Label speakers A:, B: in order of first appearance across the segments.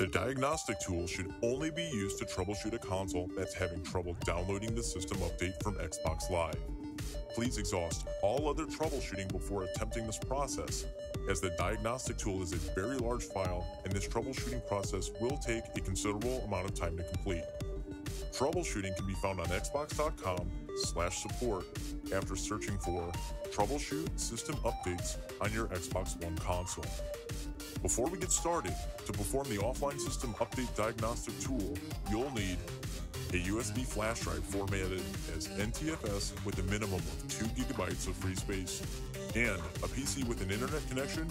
A: The diagnostic tool should only be used to troubleshoot a console that's having trouble downloading the system update from Xbox Live. Please exhaust all other troubleshooting before attempting this process, as the diagnostic tool is a very large file and this troubleshooting process will take a considerable amount of time to complete. Troubleshooting can be found on xbox.com slash support after searching for Troubleshoot System Updates on your Xbox One console. Before we get started, to perform the offline system update diagnostic tool, you'll need a USB flash drive formatted as NTFS with a minimum of 2 gigabytes of free space, and a PC with an internet connection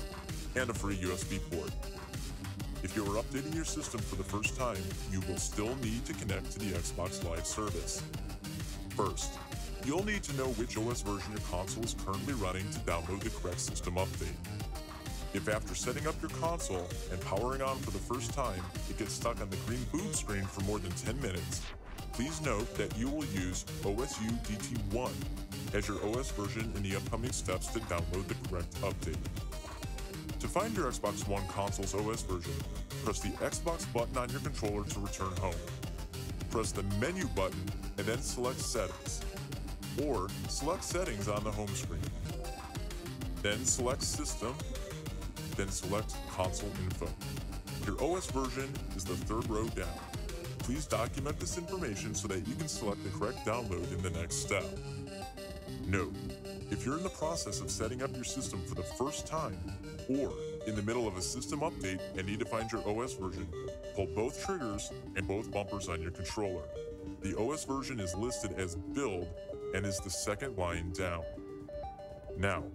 A: and a free USB port. If you are updating your system for the first time, you will still need to connect to the Xbox Live service. First, you'll need to know which OS version your console is currently running to download the correct system update. If after setting up your console and powering on for the first time, it gets stuck on the green boot screen for more than 10 minutes, please note that you will use OSU DT1 as your OS version in the upcoming steps to download the correct update. To find your Xbox One console's OS version, press the Xbox button on your controller to return home. Press the menu button and then select Settings, or select Settings on the home screen. Then select System then select Console Info. Your OS version is the third row down. Please document this information so that you can select the correct download in the next step. Note, if you're in the process of setting up your system for the first time, or in the middle of a system update and need to find your OS version, pull both triggers and both bumpers on your controller. The OS version is listed as build and is the second line down. Now,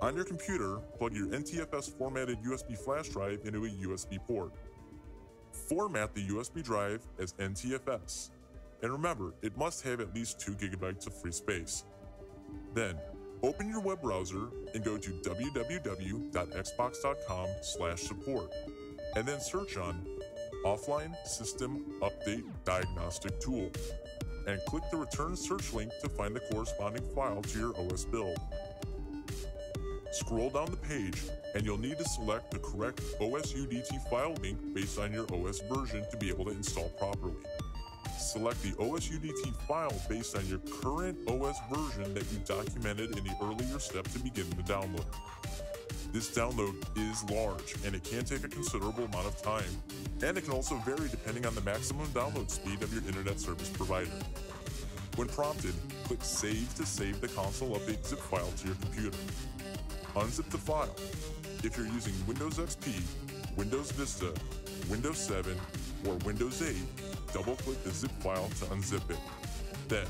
A: on your computer, plug your NTFS formatted USB flash drive into a USB port. Format the USB drive as NTFS. And remember, it must have at least 2 gigabytes of free space. Then, open your web browser and go to www.xbox.com/support and then search on Offline System Update Diagnostic Tool and click the return search link to find the corresponding file to your OS build. Scroll down the page and you'll need to select the correct OSUDT file link based on your OS version to be able to install properly. Select the OSUDT file based on your current OS version that you documented in the earlier step to begin the download. This download is large and it can take a considerable amount of time, and it can also vary depending on the maximum download speed of your internet service provider. When prompted, click Save to save the console update zip file to your computer. Unzip the file. If you're using Windows XP, Windows Vista, Windows 7, or Windows 8, double-click the zip file to unzip it. Then,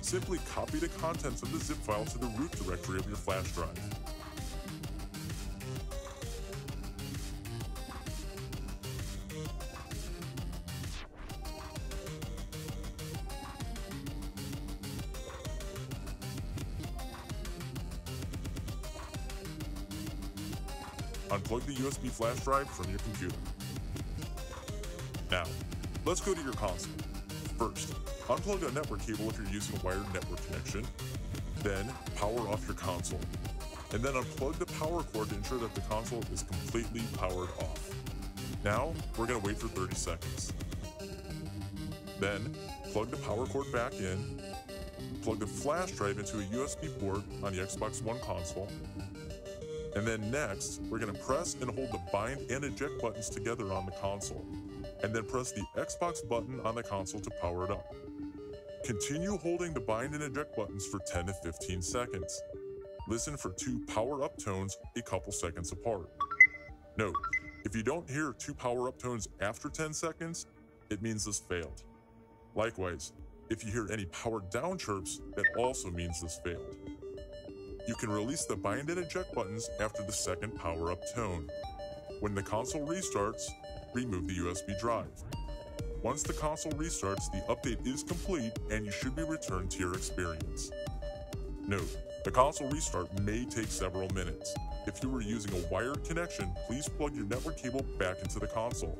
A: simply copy the contents of the zip file to the root directory of your flash drive. Unplug the USB flash drive from your computer. Now, let's go to your console. First, unplug a network cable if you're using a wired network connection. Then, power off your console. And then unplug the power cord to ensure that the console is completely powered off. Now, we're going to wait for 30 seconds. Then, plug the power cord back in, plug the flash drive into a USB port on the Xbox One console, and then next, we're going to press and hold the bind and eject buttons together on the console, and then press the Xbox button on the console to power it up. Continue holding the bind and eject buttons for 10 to 15 seconds. Listen for two power up tones a couple seconds apart. Note, if you don't hear two power up tones after 10 seconds, it means this failed. Likewise, if you hear any power down chirps, that also means this failed. You can release the bind and eject buttons after the second power up tone. When the console restarts, remove the USB drive. Once the console restarts, the update is complete and you should be returned to your experience. Note, the console restart may take several minutes. If you are using a wired connection, please plug your network cable back into the console.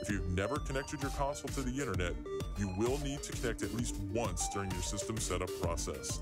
A: If you've never connected your console to the internet, you will need to connect at least once during your system setup process.